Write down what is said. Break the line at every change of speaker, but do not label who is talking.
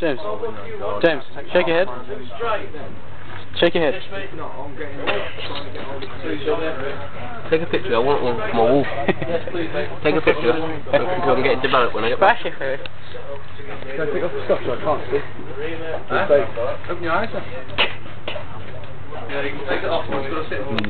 James. James, shake your head. Shake your head.
Take a picture, I want one for my wall. Take a picture so I can get it developed when I get back.
Bash it through.
Can I pick up the stuff so I can't see? Open your eyes.
Yeah, you can take it off, you've got to sit mm.